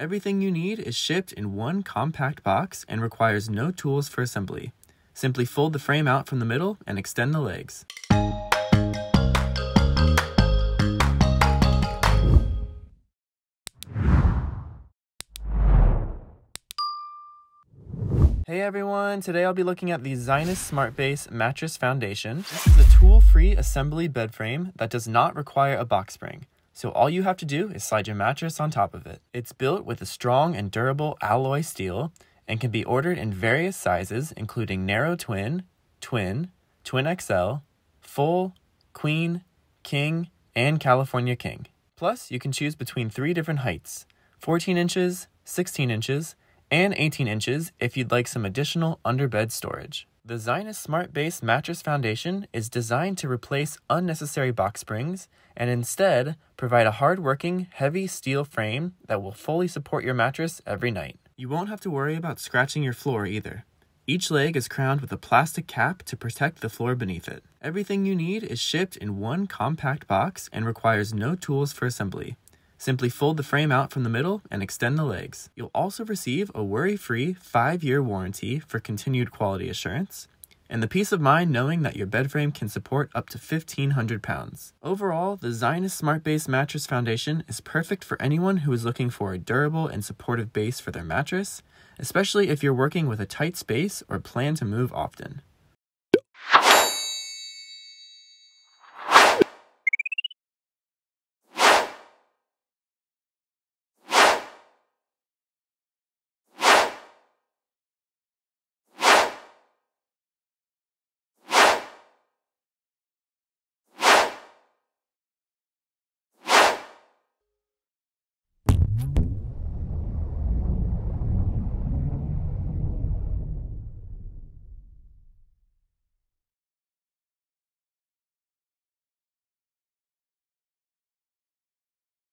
Everything you need is shipped in one compact box and requires no tools for assembly. Simply fold the frame out from the middle and extend the legs. Hey everyone, today I'll be looking at the Zinus Smart Base Mattress Foundation. This is a tool-free assembly bed frame that does not require a box spring. So all you have to do is slide your mattress on top of it. It's built with a strong and durable alloy steel and can be ordered in various sizes including narrow twin, twin, twin XL, full, queen, king, and California king. Plus, you can choose between three different heights, 14 inches, 16 inches, and 18 inches if you'd like some additional underbed storage. The Zinus Smart Base Mattress Foundation is designed to replace unnecessary box springs and instead provide a hard-working, heavy steel frame that will fully support your mattress every night. You won't have to worry about scratching your floor either. Each leg is crowned with a plastic cap to protect the floor beneath it. Everything you need is shipped in one compact box and requires no tools for assembly. Simply fold the frame out from the middle and extend the legs. You'll also receive a worry-free 5-year warranty for continued quality assurance, and the peace of mind knowing that your bed frame can support up to 1500 pounds. Overall, the Zinus Smart Base Mattress Foundation is perfect for anyone who is looking for a durable and supportive base for their mattress, especially if you're working with a tight space or plan to move often.